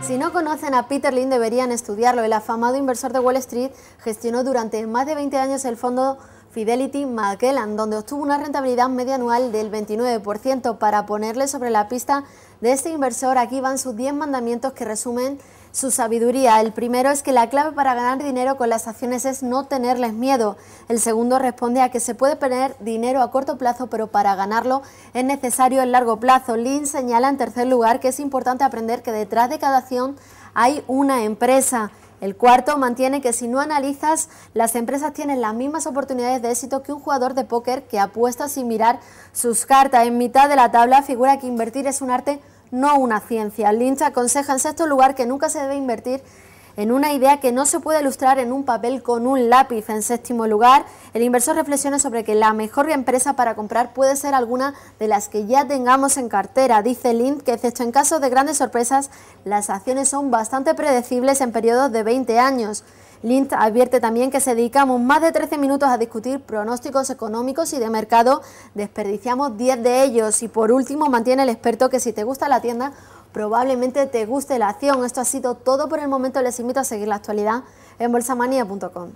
Si no conocen a Peter Lynn deberían estudiarlo. El afamado inversor de Wall Street gestionó durante más de 20 años el fondo Fidelity Magellan, donde obtuvo una rentabilidad media anual del 29%. Para ponerle sobre la pista de este inversor, aquí van sus 10 mandamientos que resumen su sabiduría. El primero es que la clave para ganar dinero con las acciones es no tenerles miedo. El segundo responde a que se puede tener dinero a corto plazo, pero para ganarlo es necesario el largo plazo. Lynn señala en tercer lugar que es importante aprender que detrás de cada acción hay una empresa. El cuarto mantiene que si no analizas, las empresas tienen las mismas oportunidades de éxito que un jugador de póker que apuesta sin mirar sus cartas. En mitad de la tabla figura que invertir es un arte, no una ciencia. Lynch aconseja en sexto lugar que nunca se debe invertir en una idea que no se puede ilustrar en un papel con un lápiz. En séptimo lugar, el inversor reflexiona sobre que la mejor empresa para comprar puede ser alguna de las que ya tengamos en cartera. Dice Lind que, excepto en caso de grandes sorpresas, las acciones son bastante predecibles en periodos de 20 años. Lind advierte también que se dedicamos más de 13 minutos a discutir pronósticos económicos y de mercado, desperdiciamos 10 de ellos y por último mantiene el experto que si te gusta la tienda probablemente te guste la acción. Esto ha sido todo por el momento. Les invito a seguir la actualidad en bolsamanía.com.